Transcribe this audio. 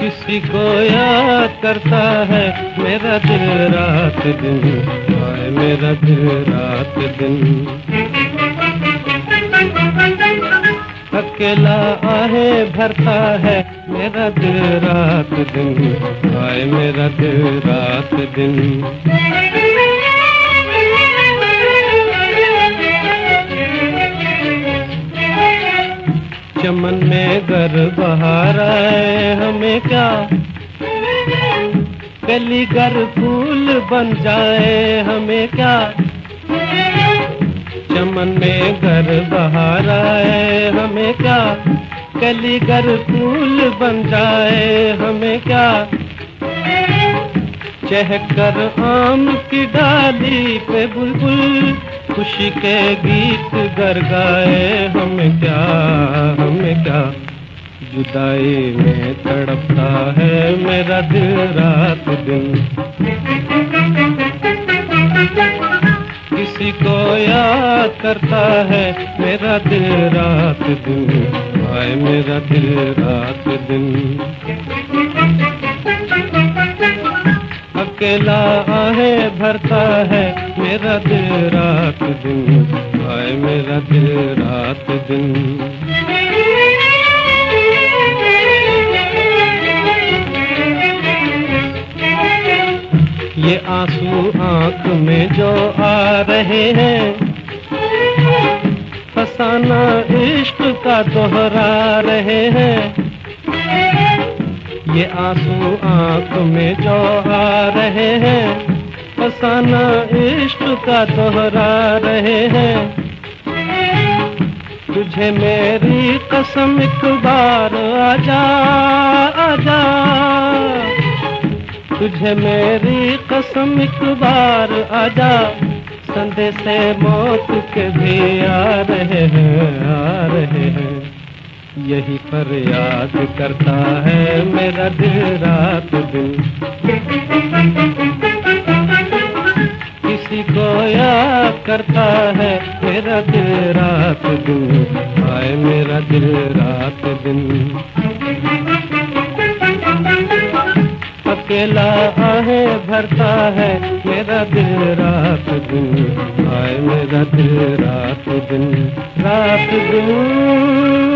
किसी को याद करता है मेरा दिल रात दिन मेरा दिल रात दिन। अकेला आहे, भरता है मेरा दिल रात दिन आए मेरा दिल रात दिन। चमन में घर बहार आए हमें क्या? गली घर फूल बन जाए हमें क्या? चमन में घर बहार आए, हमें क्या? कली घर फूल बन जाए, हमें क्या? चहकर आम की डाली पे बुलबुल, खुशी के गीत गर गाए हमें क्या? हमें क्या? जुदाई में तड़पता है मेरा दिल रात दिन। किसी को याद करता है, मेरा दिल रात दिन आए मेरा दिल रात दिन। अकेला आहे, भरता है, मेरा दिल रात दिन आए मेरा दिल रात दिन। ये आँसू आँख में जो आ रहे हैं। फसाना इश्क का दोहरा रहे हैं। ये आँसू आँख में जो आ रहे हैं। फसाना इश्क का दोहरा रहे हैं। तुझे मेरी कसम एक बार आजा आजा तुझे मेरी कसम एक बार आजा। संदेश मौत के भी आ रहे हैं, आ रहे हैं। यही पर याद करता है मेरा दिल रात दिन। किसी को याद करता है मेरा दिल रात दिन। आए मेरा दिल रात दिन। अकेला आहे, भरता है मेरा दिल रात दिन। आए मेरा दिल रात दिन। रात दिन।